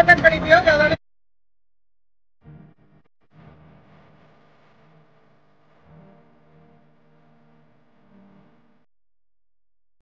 votan con